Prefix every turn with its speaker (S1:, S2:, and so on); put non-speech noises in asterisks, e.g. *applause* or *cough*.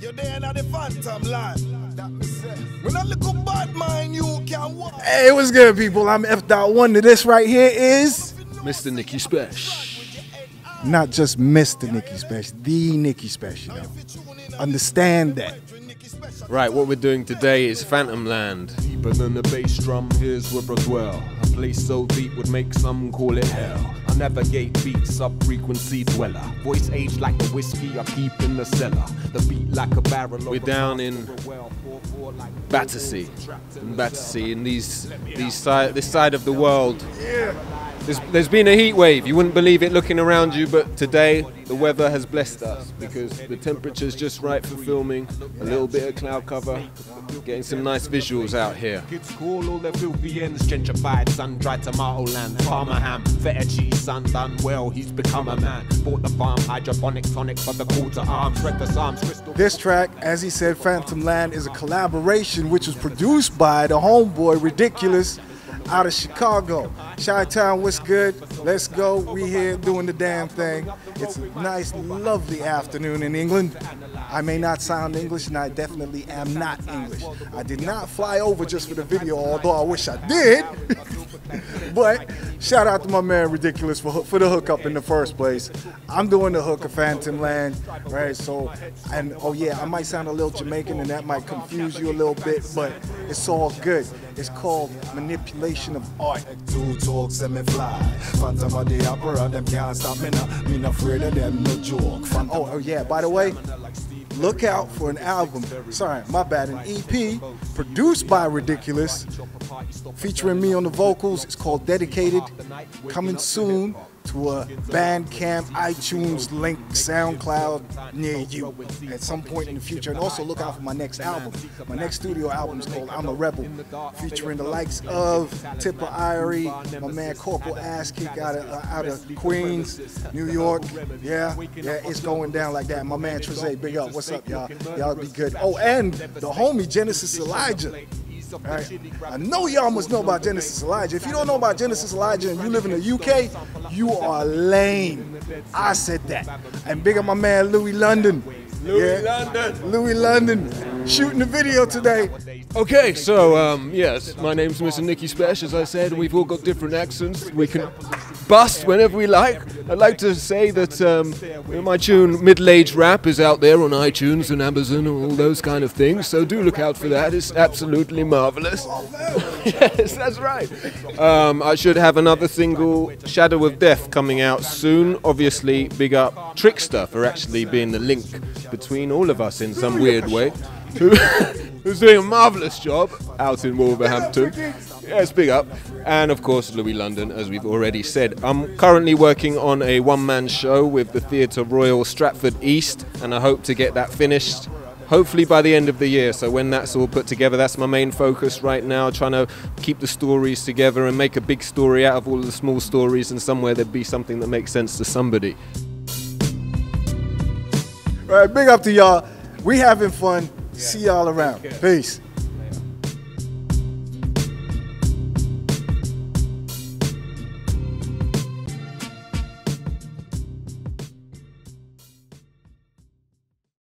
S1: You're there now the phantom land. When a little bad mind you can walk. Hey, what's good, people? I'm F. One. To this right here is
S2: Mr. Nicky Spesh.
S1: not just Mr. Nicky Special, the Nicky Special. Understand that.
S2: Right, what we're doing today is Phantom Land.
S3: Deeper than the bass drum, here's where I dwell. A place so deep would make some call it hell. I navigate beats, sub frequency dweller. Voice aged like a whiskey, I keep in the cellar. The beat like a barrel.
S2: We're down in Battersea, in Battersea, in these these side this side of the world. There's, there's been a heat wave. You wouldn't believe it looking around you, but today the weather has blessed us because the temperature's just right for filming. A little bit of cloud cover, getting some nice visuals out here.
S3: Kids call all their filthy ends gentrified, sun-dried tomato land, farmer ham, feta cheese, son done well, he's become a man. Bought the farm, hydroponic tonic for the call to arms, read the psalms, crystal.
S1: This track, as he said, Phantom Land, is a collaboration which was produced by the homeboy Ridiculous out of Chicago. Chi Town, what's good? Let's go. We here doing the damn thing. It's a nice, lovely afternoon in England. I may not sound English, and I definitely am not English. I did not fly over just for the video, although I wish I did. *laughs* but shout out to my man Ridiculous for for the hookup in the first place. I'm doing the hook of Phantom Land, right? So, and oh yeah, I might sound a little Jamaican, and that might confuse you a little bit, but it's all good. It's called manipulation of art.
S4: Two talks and me fly. Phantom of the opera, them can't stop me now. Me not afraid of them, no joke.
S1: Oh, oh yeah, by the way, look out for an album. Sorry, my bad. An EP produced by Ridiculous, featuring me on the vocals. It's called Dedicated. Coming soon to a Bandcamp, iTunes link, SoundCloud near you at some point in the future. And also look out for my next album. My next studio album is called I'm a Rebel, featuring the likes of Tipper Irie, my man Corporal Ass Kick out of uh, out of Queens, New York. Yeah, yeah, it's going down like that. My man Trezay, big up. What's up, y'all? Y'all be good. Oh, and the homie Genesis Elijah. Alright. I know y'all must know about Genesis Elijah. If you don't know about Genesis Elijah and you live in the UK, you are lame. I said that. And big up my man Lewi London. Lewi London. Lewi London shooting the video today.
S2: Okay, so um, yes, my name's Mr. Nicky Spesh. As I said, we've all got different accents. We can bust whenever we like. I'd like to say that um, my tune "Middle Age Rap" is out there on iTunes and Amazon and all those kind of things. So do look out for that. It's absolutely marvelous. *laughs* yes, that's right. Um, I should have another single, "Shadow of Death," coming out soon. Obviously, big up Trickster for actually being the link between all of us in some weird way. Who- Who's doing a marvellous job out in Wolverhampton. Yes, big up. And of course, Lewi London, as we've already said. I'm currently working on a one man show with the Theatre Royal Stratford East, and I hope to get that finished hopefully by the end of the year. So, when that's all put together, that's my main focus right now, trying to keep the stories together and make a big story out of all the small stories, and somewhere there'd be something that makes sense to somebody.
S1: Right, big up to y'all. We having fun. See y'all around. Peace.